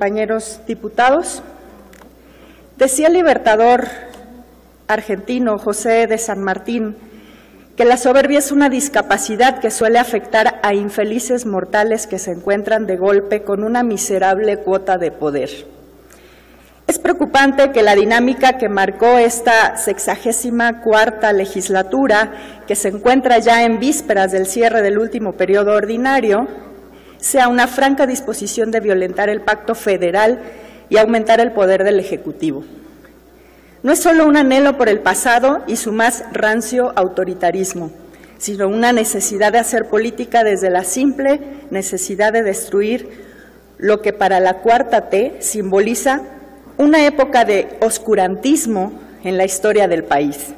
compañeros diputados. Decía el libertador argentino José de San Martín que la soberbia es una discapacidad que suele afectar a infelices mortales que se encuentran de golpe con una miserable cuota de poder. Es preocupante que la dinámica que marcó esta sexagésima cuarta legislatura, que se encuentra ya en vísperas del cierre del último periodo ordinario, sea una franca disposición de violentar el pacto federal y aumentar el poder del Ejecutivo. No es solo un anhelo por el pasado y su más rancio autoritarismo, sino una necesidad de hacer política desde la simple necesidad de destruir lo que para la cuarta T simboliza una época de oscurantismo en la historia del país.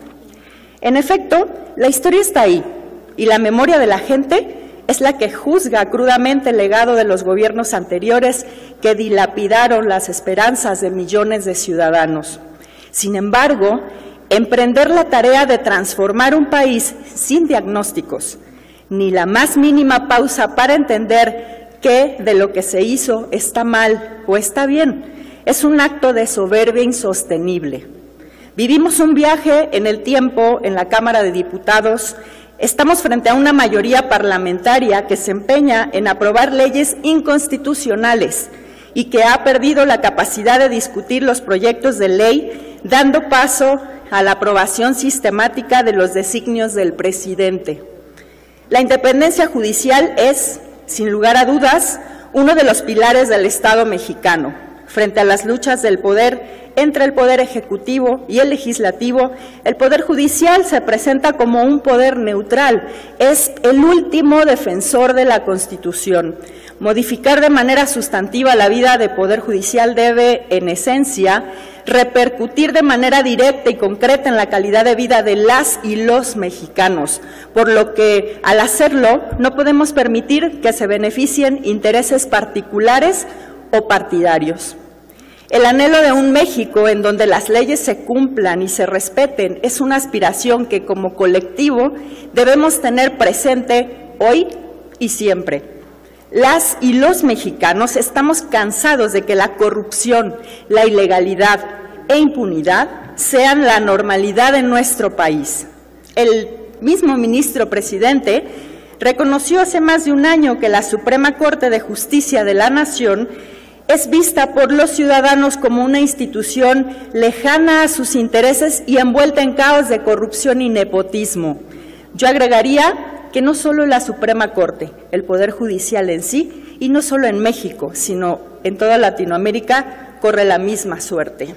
En efecto, la historia está ahí y la memoria de la gente es la que juzga crudamente el legado de los gobiernos anteriores que dilapidaron las esperanzas de millones de ciudadanos. Sin embargo, emprender la tarea de transformar un país sin diagnósticos, ni la más mínima pausa para entender qué de lo que se hizo está mal o está bien, es un acto de soberbia insostenible. Vivimos un viaje en el tiempo en la Cámara de Diputados. Estamos frente a una mayoría parlamentaria que se empeña en aprobar leyes inconstitucionales y que ha perdido la capacidad de discutir los proyectos de ley, dando paso a la aprobación sistemática de los designios del presidente. La independencia judicial es, sin lugar a dudas, uno de los pilares del Estado mexicano frente a las luchas del poder entre el poder ejecutivo y el legislativo, el poder judicial se presenta como un poder neutral, es el último defensor de la Constitución. Modificar de manera sustantiva la vida del poder judicial debe, en esencia, repercutir de manera directa y concreta en la calidad de vida de las y los mexicanos, por lo que al hacerlo no podemos permitir que se beneficien intereses particulares o partidarios. El anhelo de un México en donde las leyes se cumplan y se respeten es una aspiración que como colectivo debemos tener presente hoy y siempre. Las y los mexicanos estamos cansados de que la corrupción, la ilegalidad e impunidad sean la normalidad en nuestro país. El mismo ministro presidente reconoció hace más de un año que la Suprema Corte de Justicia de la Nación es vista por los ciudadanos como una institución lejana a sus intereses y envuelta en caos de corrupción y nepotismo. Yo agregaría que no solo la Suprema Corte, el Poder Judicial en sí, y no solo en México, sino en toda Latinoamérica, corre la misma suerte.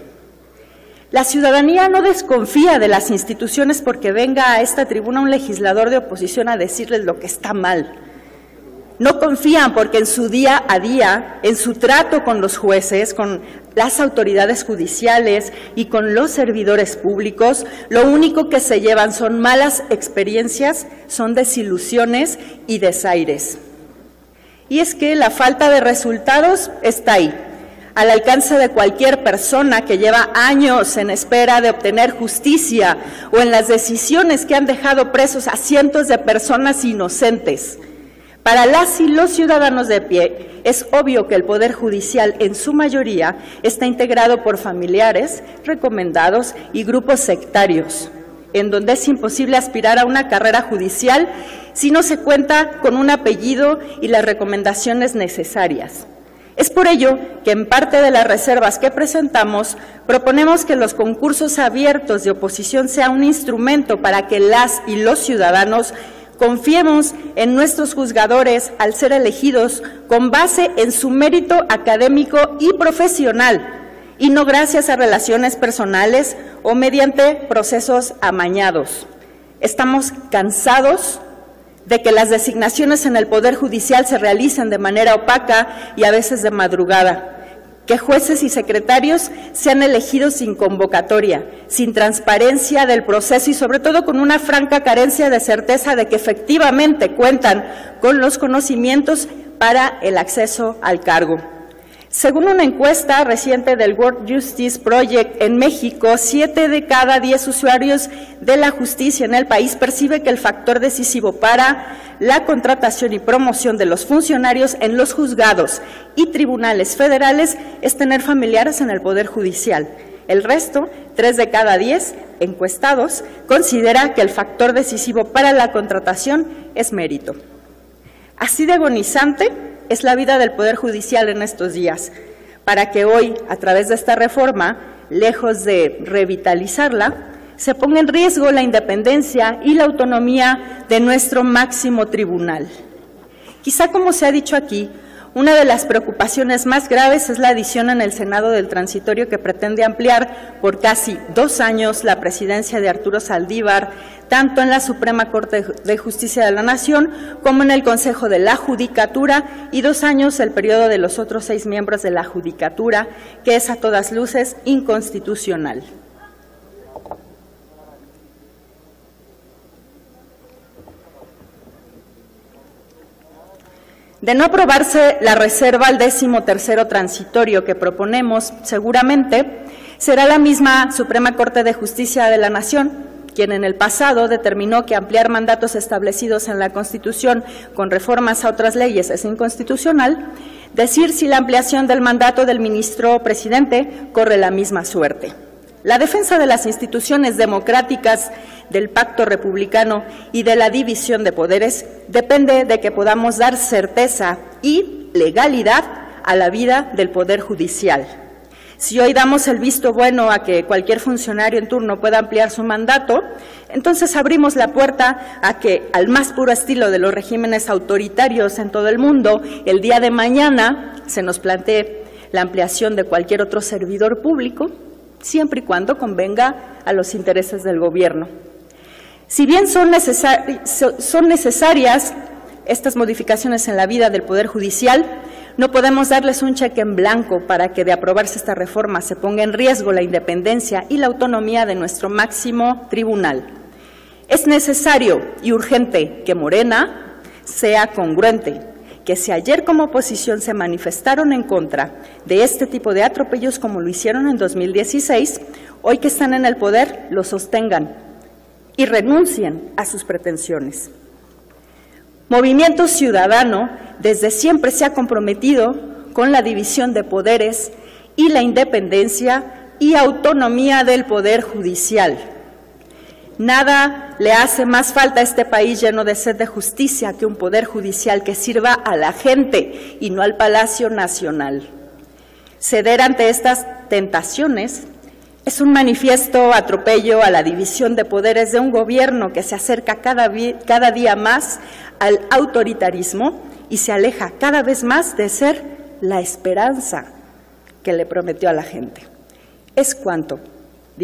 La ciudadanía no desconfía de las instituciones porque venga a esta tribuna un legislador de oposición a decirles lo que está mal. No confían porque en su día a día, en su trato con los jueces, con las autoridades judiciales y con los servidores públicos, lo único que se llevan son malas experiencias, son desilusiones y desaires. Y es que la falta de resultados está ahí, al alcance de cualquier persona que lleva años en espera de obtener justicia o en las decisiones que han dejado presos a cientos de personas inocentes. Para las y los ciudadanos de pie, es obvio que el Poder Judicial en su mayoría está integrado por familiares, recomendados y grupos sectarios, en donde es imposible aspirar a una carrera judicial si no se cuenta con un apellido y las recomendaciones necesarias. Es por ello que en parte de las reservas que presentamos proponemos que los concursos abiertos de oposición sean un instrumento para que las y los ciudadanos Confiemos en nuestros juzgadores al ser elegidos con base en su mérito académico y profesional y no gracias a relaciones personales o mediante procesos amañados. Estamos cansados de que las designaciones en el Poder Judicial se realicen de manera opaca y a veces de madrugada que jueces y secretarios sean elegidos sin convocatoria, sin transparencia del proceso y sobre todo con una franca carencia de certeza de que efectivamente cuentan con los conocimientos para el acceso al cargo. Según una encuesta reciente del World Justice Project en México, siete de cada diez usuarios de la justicia en el país percibe que el factor decisivo para la contratación y promoción de los funcionarios en los juzgados y tribunales federales es tener familiares en el Poder Judicial. El resto, tres de cada diez encuestados, considera que el factor decisivo para la contratación es mérito. Así de agonizante es la vida del Poder Judicial en estos días, para que hoy, a través de esta reforma, lejos de revitalizarla, se ponga en riesgo la independencia y la autonomía de nuestro máximo tribunal. Quizá, como se ha dicho aquí, una de las preocupaciones más graves es la adición en el Senado del transitorio que pretende ampliar por casi dos años la presidencia de Arturo Saldívar, tanto en la Suprema Corte de Justicia de la Nación como en el Consejo de la Judicatura y dos años el periodo de los otros seis miembros de la Judicatura, que es a todas luces inconstitucional. De no aprobarse la reserva al décimo tercero transitorio que proponemos, seguramente será la misma Suprema Corte de Justicia de la Nación quien en el pasado determinó que ampliar mandatos establecidos en la Constitución con reformas a otras leyes es inconstitucional, decir si la ampliación del mandato del ministro presidente corre la misma suerte. La defensa de las instituciones democráticas, del pacto republicano y de la división de poderes depende de que podamos dar certeza y legalidad a la vida del Poder Judicial. Si hoy damos el visto bueno a que cualquier funcionario en turno pueda ampliar su mandato, entonces abrimos la puerta a que, al más puro estilo de los regímenes autoritarios en todo el mundo, el día de mañana se nos plantee la ampliación de cualquier otro servidor público siempre y cuando convenga a los intereses del Gobierno. Si bien son, necesarias estas modificaciones en la vida del Poder Judicial, no podemos darles un cheque en blanco para que de aprobarse esta reforma se ponga en riesgo la independencia y la autonomía de nuestro máximo tribunal. Es necesario y urgente que Morena sea congruente que si ayer como oposición se manifestaron en contra de este tipo de atropellos como lo hicieron en 2016, hoy que están en el poder lo sostengan y renuncien a sus pretensiones. Movimiento Ciudadano desde siempre se ha comprometido con la división de poderes y la independencia y autonomía del Poder Judicial Nada le hace más falta a este país lleno de sed de justicia que un poder judicial que sirva a la gente y no al Palacio Nacional. Ceder ante estas tentaciones es un manifiesto atropello a la división de poderes de un gobierno que se acerca cada, día más al autoritarismo y se aleja cada vez más de ser la esperanza que le prometió a la gente. Es cuanto